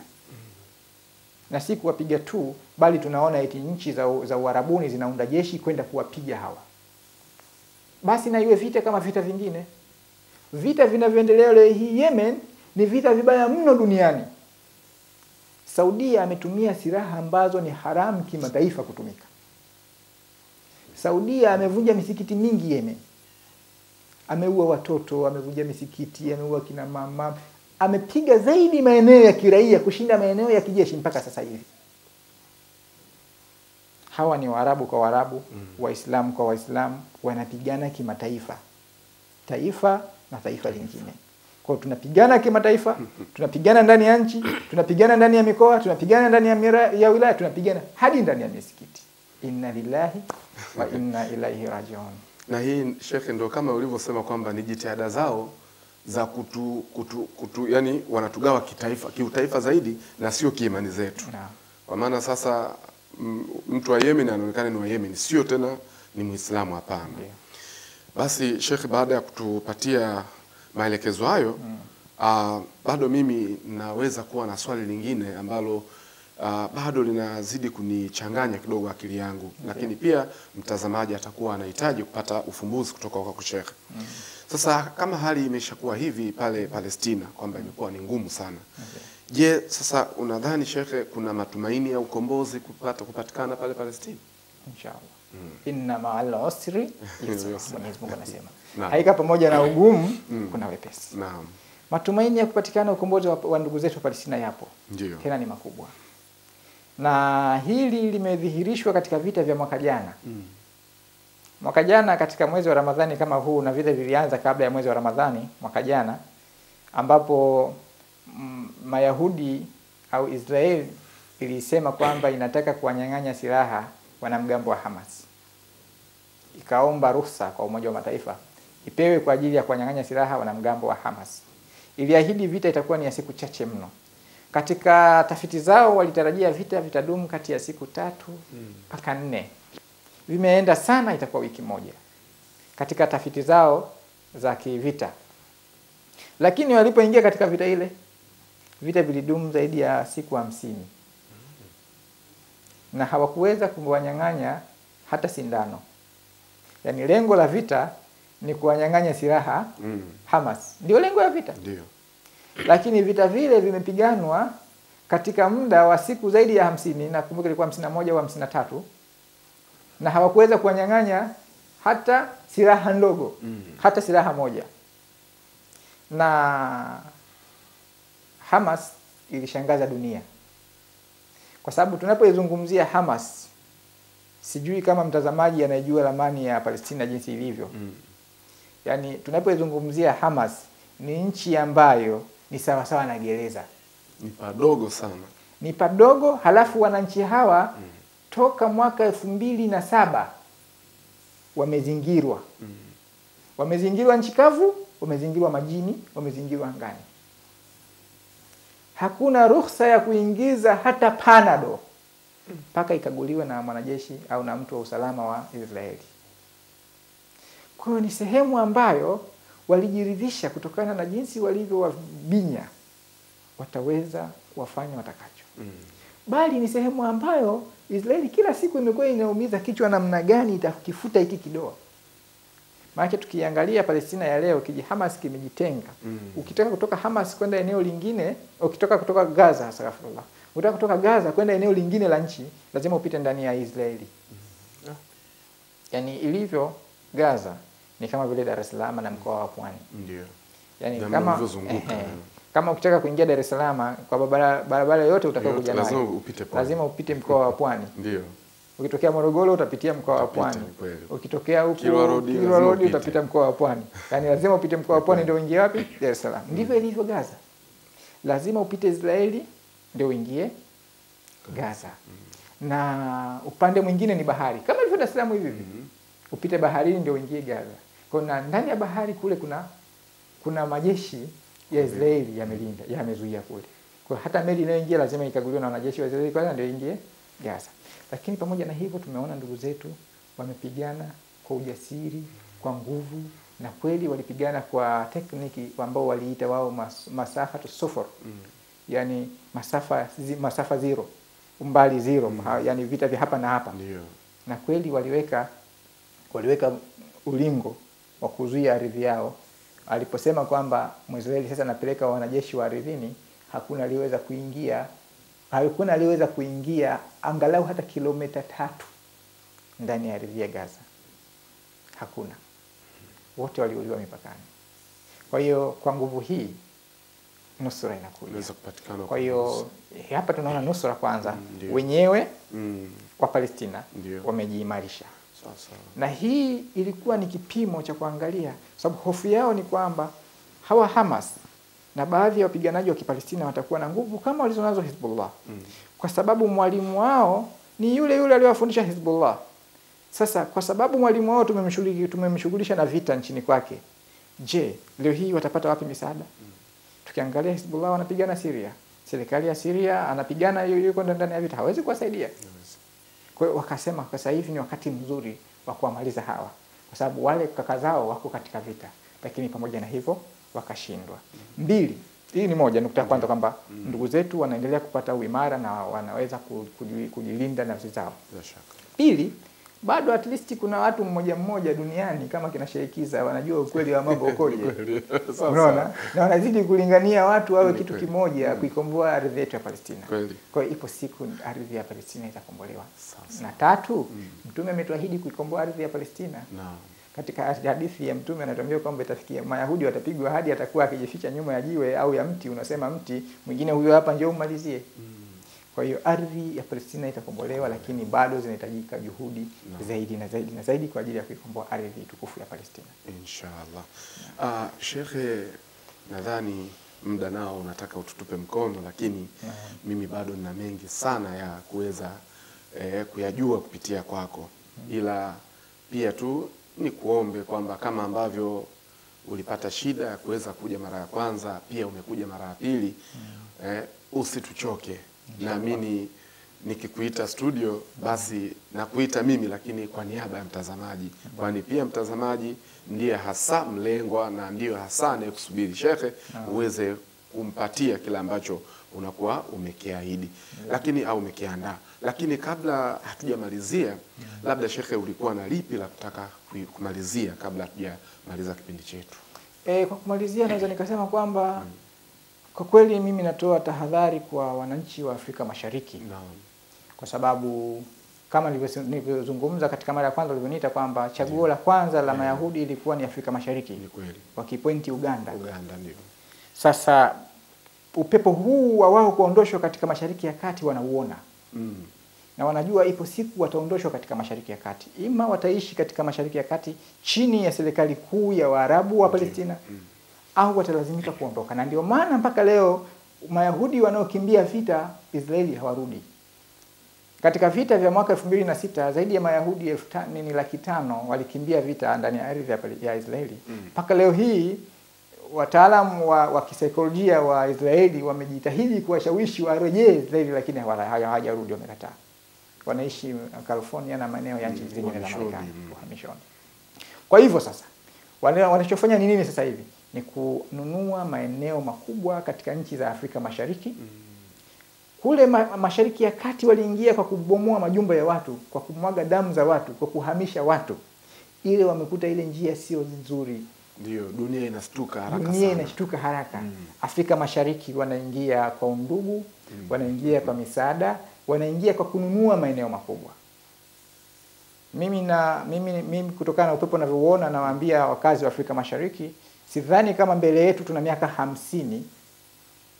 na si kuwapiga tu, bali tunaona eti nchi za, za Uarabuni zinaunda jeshi kwenda kuwapiga hawa. Basi na iwe vita kama vita vingine. Vita vinavyoendelea leo hii Yemen ni vita vibaya mno duniani. Saudia ametumia silaha ambazo ni haramu kimataifa kutumika. Saudia amevunja misikiti mingi Yemen, ameua watoto, amevunja misikiti, ameua kina mama, amepiga zaidi maeneo ya kiraia kushinda maeneo ya kijeshi mpaka sasa hivi. Hawa ni Waarabu kwa Waarabu, Waislamu kwa Waislamu, wanapigana kimataifa, taifa na taifa lingine. Kwa tunapigana kimataifa, tunapigana ndani ya nchi, tunapigana ndani ya mikoa, tunapigana ndani ya, mira, ya wilaya, tunapigana hadi ndani ya misikiti. Inna lillahi wa inna ilaihi rajiun. Na hii shekhe, ndio kama ulivyosema kwamba ni jitihada zao za kutu, kutu, kutu yani wanatugawa kitaifa kiutaifa zaidi na sio kiimani zetu, na. kwa maana sasa mtu wa Yemen anaonekana ni wa Yemen, sio tena ni Muislamu. Hapana. Basi Sheikh, baada ya kutupatia maelekezo hayo mm. Uh, bado mimi naweza kuwa na swali lingine ambalo uh, bado linazidi kunichanganya kidogo akili yangu, okay. lakini pia mtazamaji atakuwa anahitaji kupata ufumbuzi kutoka kwa Sheikh. Sasa kama hali imeshakuwa hivi pale Palestina kwamba imekuwa ni ngumu sana, okay. je, sasa unadhani Sheikh, kuna matumaini ya ukombozi kupata kupatikana pale Palestina? Inshallah. Inna ma'al usri [laughs] yusra. Mwenyezi Mungu anasema. Haika pamoja na ugumu kuna wepesi. Naam, Matumaini ya kupatikana ukombozi wa, ndugu zetu wa Palestina yapo. ndio. Tena ni makubwa. Na hili limedhihirishwa katika vita vya mwaka jana. Mm. Mwaka jana katika mwezi wa Ramadhani kama huu na vita vilianza kabla ya mwezi wa Ramadhani mwaka jana ambapo mm, Mayahudi au Israel ilisema kwamba inataka kuwanyang'anya silaha wanamgambo wa Hamas. Ikaomba ruhusa kwa Umoja wa Mataifa ipewe kwa ajili ya kuwanyang'anya silaha wanamgambo wa Hamas. Iliahidi vita itakuwa ni ya siku chache mno. Katika tafiti zao walitarajia vita vitadumu kati ya siku tatu mpaka nne vimeenda sana, itakuwa wiki moja katika tafiti zao za kivita. Lakini walipoingia katika vita ile, vita vilidumu zaidi ya siku hamsini na hawakuweza kuwanyang'anya hata sindano. Yaani lengo la vita ni kuwanyang'anya silaha Mm. Hamas, ndio lengo la vita Dio. lakini vita vile vimepiganwa katika muda wa siku zaidi ya hamsini nakumbuka ilikuwa hamsini na moja au hamsini na tatu na hawakuweza kuwanyang'anya hata silaha ndogo Mm. hata silaha moja na Hamas ilishangaza dunia kwa sababu tunapoizungumzia Hamas sijui kama mtazamaji anayejua ramani ya Palestina jinsi ilivyo Mm. yaani tunapoizungumzia Hamas ni nchi ambayo ni sawasawa na gereza, Ni padogo sana. ni padogo. Halafu wananchi hawa mm. toka mwaka elfu mbili na saba wamezingirwa mm. wamezingirwa nchi kavu, wamezingirwa majini, wamezingirwa angani. Hakuna ruhusa ya kuingiza hata panado mpaka ikaguliwe na mwanajeshi au na mtu wa usalama wa Israeli. Kwa hiyo ni sehemu ambayo walijiridhisha kutokana na jinsi walivyowabinya, wataweza wafanya watakacho Mm. bali ni sehemu ambayo Israeli kila siku imekuwa inaumiza kichwa namna gani itakifuta hiki kidoa. Maana tukiangalia Palestina ya leo kiji Hamas kimejitenga. Mm. Ukitaka kutoka Hamas kwenda eneo lingine, ukitoka kutoka Gaza, astaghfirullah. Ukitaka kutoka Gaza kwenda eneo lingine la nchi, lazima upite ndani ya Israeli. Mm. Yaani ilivyo Gaza ni kama vile Dar es Salaam na mkoa wa Pwani. Ndio. Yaani kama eh, eh, kama ukitaka kuingia Dar es Salaam kwa barabara barabara yote utakayokuja nayo lazima upite pwani. lazima upite mkoa wa Pwani. Ndio. Ukitokea Morogoro utapitia mkoa wa Pwani. Ukitokea huko Kilwa Road utapita mkoa wa Pwani. Yaani lazima upite mkoa wa Pwani ndio uingie wapi? Dar es Salaam. Ndivyo ilivyo Gaza. Lazima upite Israeli ndio uingie Gaza. Na upande mwingine ni bahari. Kama ilivyo Dar es Salaam hivi hivi. Upite baharini ndio uingie Gaza. Kwa na ndani ya bahari kule kuna kuna majeshi ya Israeli yamelinda, yamezuia kule. Kwa hata meli inayoingia lazima ikaguliwe na wanajeshi wa Israeli kwanza ndio ingie Gaza. Lakini pamoja na hivyo tumeona ndugu zetu wamepigana kwa ujasiri, kwa nguvu na kweli walipigana kwa tekniki ambao waliita wao mas, masafa to sofor mm. Yani masafa zi, masafa zero, umbali zero, ha, yani vita vya hapa na hapa Ndio. na kweli waliweka waliweka ulingo wa kuzuia ardhi yao. Aliposema kwamba Mwisraeli sasa anapeleka wanajeshi wa ardhini, hakuna aliyeweza kuingia, hakuna aliyeweza kuingia angalau hata kilomita tatu ndani ya ardhi ya Gaza, hakuna. Wote waliuliwa mipakani. Kwa hiyo kwa nguvu hii nusura inakuja. Kwa hiyo hapa tunaona nusura kwanza, Mm, wenyewe Mm. wa Palestina wamejiimarisha na hii ilikuwa ni kipimo cha kuangalia, sababu hofu yao ni kwamba hawa Hamas na baadhi ya wapiganaji wa Kipalestina watakuwa na nguvu kama walizonazo Hizbullah, Mm. kwa sababu mwalimu wao ni yule yule aliyowafundisha Hizbullah. Sasa kwa sababu mwalimu wao tumemshughulisha tumemshughulisha na vita nchini kwake, je, leo hii watapata wapi misaada? mm. Tukiangalia Hizbullah wanapigana Syria, serikali ya Syria anapigana, yuko ndani ya vita, hawezi kuwasaidia. Kwa hiyo wakasema kwa sasa hivi ni wakati mzuri wa kuwamaliza hawa, kwa sababu wale kaka zao wako katika vita, lakini pamoja na hivyo wakashindwa. Mbili, hii ni moja nukta ya kwanza kwamba ndugu zetu wanaendelea kupata uimara na wanaweza kujilinda nafsi zao. Pili, bado at least kuna watu mmoja mmoja duniani kama kina Sheikh wanajua ukweli wa mambo ukoje. [laughs] Unaona? Na wanazidi kulingania watu wawe kitu kimoja kuikomboa ardhi yetu ya Palestina. Kwa hiyo ipo siku ardhi ya Palestina itakombolewa. Na tatu, Mtume ametuahidi kuikomboa ardhi ya Palestina. Naam. Katika hadithi ya Mtume anatuambia kwamba itafikia Mayahudi watapigwa hadi atakuwa akijificha nyuma ya jiwe au ya mti, unasema mti mwingine, huyo hapa njoo umalizie. Kwa hiyo ardhi ya Palestina itakombolewa, lakini bado zinahitajika juhudi no. zaidi na zaidi na zaidi kwa ajili ya kuikomboa ardhi tukufu ya Palestina. Inshallah. Ah, Shekhe, nadhani muda nao unataka ututupe mkono, lakini no. mimi bado nina mengi sana ya kuweza eh, kuyajua kupitia kwako, ila pia tu ni kuombe kwamba kama ambavyo ulipata shida ya kuweza kuja mara ya kwanza, pia umekuja mara ya pili, eh, usituchoke. Naamini nikikuita studio basi nakuita mimi, lakini kwa niaba ya mtazamaji, kwani pia mtazamaji ndiye hasa mlengwa na ndiyo hasa anayekusubiri shekhe uweze kumpatia kile ambacho unakuwa umekiahidi, lakini au umekiandaa. Lakini kabla hatujamalizia, labda shekhe, ulikuwa na lipi la kutaka kumalizia kabla hatujamaliza kipindi chetu? E, kwa kumalizia [clears throat] naweza nikasema kwamba kwa kweli mimi natoa tahadhari kwa wananchi wa Afrika Mashariki. No, kwa sababu kama nilivyo- nilivyozungumza katika mara ya kwanza ulivyoniita kwamba chaguo la kwanza la Mayahudi ilikuwa ni Afrika Mashariki, Ni kweli, wakipointi Uganda. Uganda ndio. Sasa upepo huu wa wao kuondoshwa katika Mashariki ya Kati wanauona mm. na wanajua ipo siku wataondoshwa katika Mashariki ya Kati, ima wataishi katika Mashariki ya Kati chini ya serikali kuu ya Waarabu wa Palestina mm. au watalazimika kuondoka, na ndio maana mpaka leo Mayahudi wanaokimbia vita Israeli hawarudi Katika vita vya mwaka 2006 zaidi ya Mayahudi elfu tano ni laki tano walikimbia vita ndani ya ardhi ya Israeli. Mpaka leo hii wataalamu wa, wa kisaikolojia wa Israeli wamejitahidi kuwashawishi warejee Israeli, lakini hawa- hawajarudi, wamekataa. Wanaishi California na maeneo ya nchi zingine za Marekani mm. uhamishoni. Kwa hivyo sasa wanachofanya ni nini sasa hivi? Ni kununua maeneo makubwa katika nchi za Afrika Mashariki. Kule ma mashariki ya kati waliingia kwa kubomoa majumba ya watu, kwa kumwaga damu za watu, kwa kuhamisha watu. Ile wamekuta ile njia sio nzuri, Ndio, dunia inashtuka haraka dunia sana. inashtuka haraka. mm. Afrika Mashariki wanaingia kwa undugu, mm. wanaingia kwa misaada, wanaingia kwa kununua maeneo makubwa. Mimi na mimi, mimi kutokana na upepo navyouona, nawaambia wakazi wa Afrika Mashariki, sidhani kama mbele yetu tuna miaka hamsini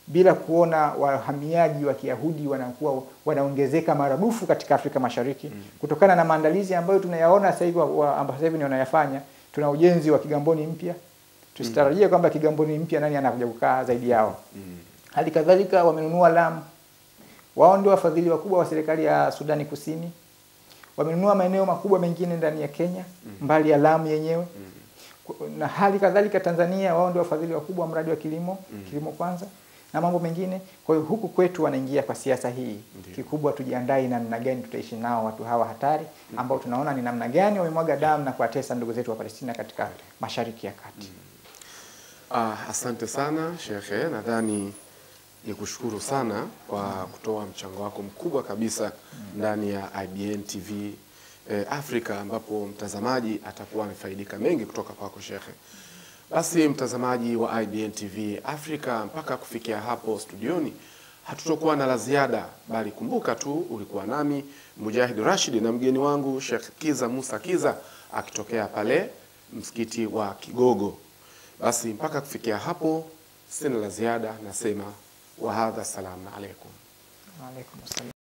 bila kuona wahamiaji wa Kiyahudi wanakuwa wanaongezeka maradufu katika Afrika Mashariki mm. kutokana na maandalizi ambayo tunayaona sasa hivi sasa hivi ni wanayafanya. Tuna ujenzi wa Kigamboni mpya, tusitarajie mm. kwamba Kigamboni mpya nani anakuja kukaa zaidi yao. Mm. Hali kadhalika wamenunua Lamu, wao ndio wafadhili wakubwa wa serikali ya Sudani Kusini. Wamenunua maeneo makubwa mengine ndani ya Kenya mm. mbali ya Lamu yenyewe mm. na hali kadhalika Tanzania, wao ndio wafadhili wakubwa wa mradi wa kilimo mm. kilimo kwanza na mambo mengine. Kwa hiyo huku kwetu wanaingia kwa siasa hii. Ndiyo. Kikubwa tujiandae namna gani tutaishi nao watu hawa hatari, ambao tunaona ni namna gani wamemwaga damu na kuwatesa ndugu zetu wa Palestina katika Mashariki ya Kati. Ah, asante sana Shekhe, nadhani ni kushukuru sana kwa kutoa mchango wako mkubwa kabisa ndani ya IBN TV eh, Afrika ambapo mtazamaji atakuwa amefaidika mengi kutoka kwako Shekhe. Basi mtazamaji wa IBN TV Afrika, mpaka kufikia hapo studioni hatutokuwa na la ziada, bali kumbuka tu ulikuwa nami Mujahid Rashid na mgeni wangu Sheikh Kiza Musa Kiza akitokea pale msikiti wa Kigogo. Basi mpaka kufikia hapo sina la ziada, nasema wahadha, salamu alaikum. Waalaikum salam.